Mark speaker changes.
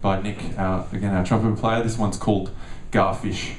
Speaker 1: by Nick, our, again, our trumpet player. This one's called Garfish.